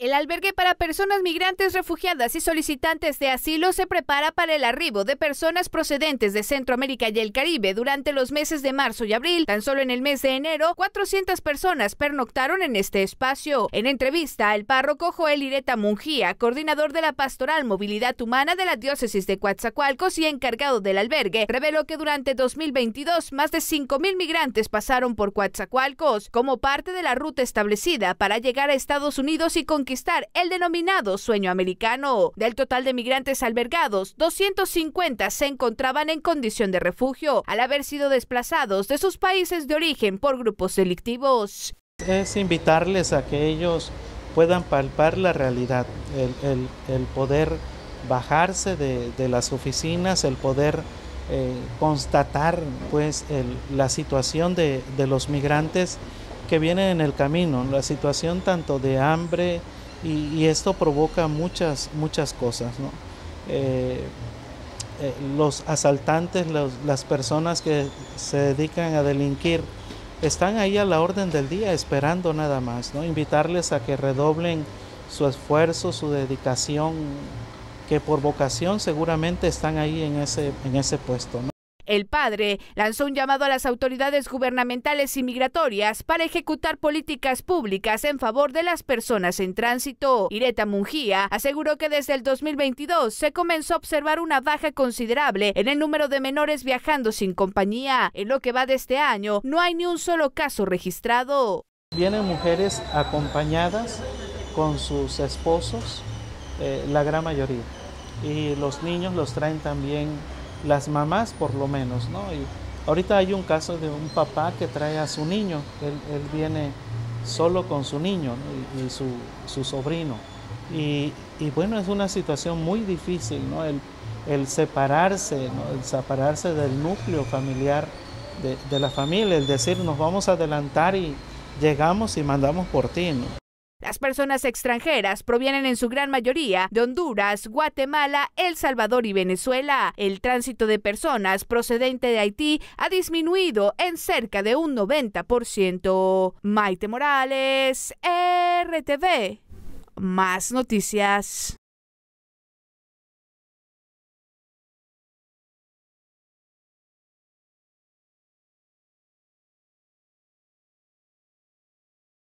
El albergue para personas migrantes refugiadas y solicitantes de asilo se prepara para el arribo de personas procedentes de Centroamérica y el Caribe durante los meses de marzo y abril. Tan solo en el mes de enero, 400 personas pernoctaron en este espacio. En entrevista, el párroco Joel Ireta Mungía, coordinador de la Pastoral Movilidad Humana de la Diócesis de Coatzacoalcos y encargado del albergue, reveló que durante 2022 más de 5.000 migrantes pasaron por Coatzacoalcos como parte de la ruta establecida para llegar a Estados Unidos y con el denominado sueño americano. Del total de migrantes albergados, 250 se encontraban en condición de refugio al haber sido desplazados de sus países de origen por grupos delictivos. Es invitarles a que ellos puedan palpar la realidad, el, poder bajarse de, las oficinas, el poder eh, constatar pues la situación de, de los migrantes que vienen en el camino, la situación tanto de hambre, y, esto provoca muchas, muchas cosas. Eh, eh, los asaltantes, las personas que se dedican a delinquir, están ahí a la orden del día esperando nada más, ¿no? invitarles a que redoblen su esfuerzo, su dedicación, que por vocación seguramente están ahí en ese, en ese puesto. El padre lanzó un llamado a las autoridades gubernamentales y migratorias para ejecutar políticas públicas en favor de las personas en tránsito. Ireta Mungía aseguró que desde el 2022 se comenzó a observar una baja considerable en el número de menores viajando sin compañía. En lo que va de este año, no hay ni un solo caso registrado. Vienen mujeres acompañadas con sus esposos, eh, la gran mayoría, y los niños los traen también las mamás por lo menos, ¿no? Y ahorita hay un caso de un papá que trae a su niño, él, viene solo con su niño y, su, sobrino. Y, bueno, es una situación muy difícil, ¿no? El, separarse, el separarse del núcleo familiar de, de, la familia, el decir nos vamos a adelantar y llegamos y mandamos por ti, ¿no? Las personas extranjeras provienen en su gran mayoría de Honduras, Guatemala, El Salvador y Venezuela. El tránsito de personas procedente de Haití ha disminuido en cerca de un 90%. Maite Morales, RTV. Más noticias.